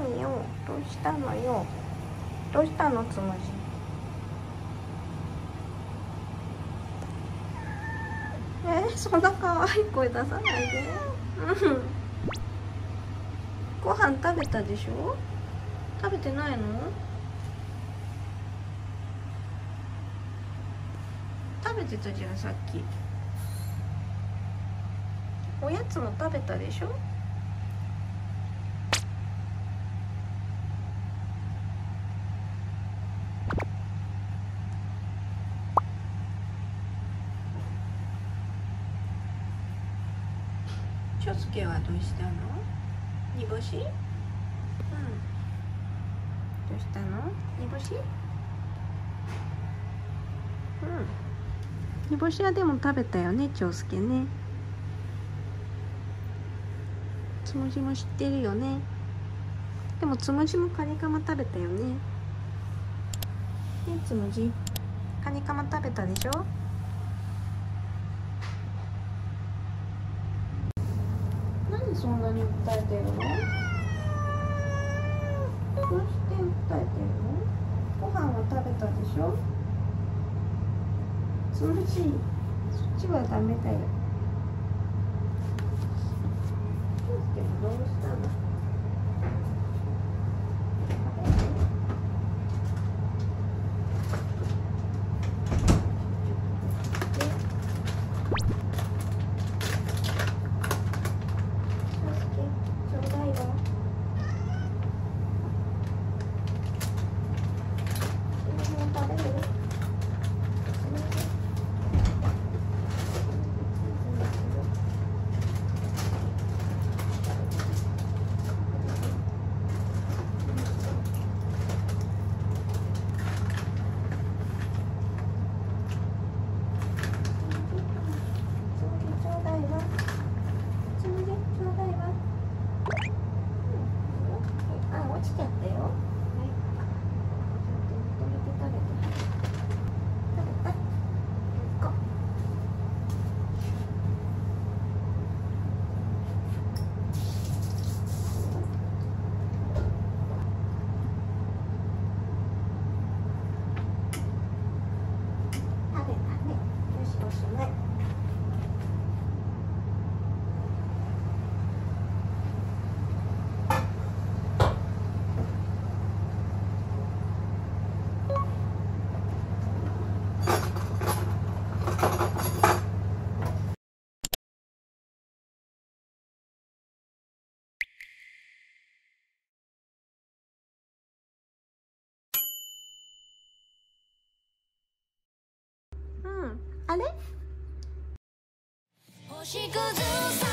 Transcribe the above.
何よ。どうしたのよ。どうしたのつむじ。えー、そんな可愛い声出さないで。うん。ご飯食べたでしょ？食べてないの？食べてたじゃんさっき。おやつも食べたでしょ？チョスケはどうしたの？煮干し？うん。どうしたの？煮干し？うん。煮干しはでも食べたよね長介ね。つむじも知ってるよね。でもつむじもカニカマ食べたよね。ねつむじ。カニカマ食べたでしょ？そんなに訴えてるの？どうして訴えてるの？ご飯は食べたでしょ？つむじそっちはダメだよ。でもどうしたの？あれ？星屑さ